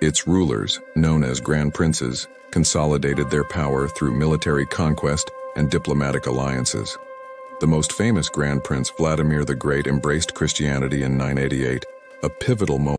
Its rulers, known as Grand Princes, consolidated their power through military conquest and diplomatic alliances. The most famous Grand Prince Vladimir the Great embraced Christianity in 988, a pivotal moment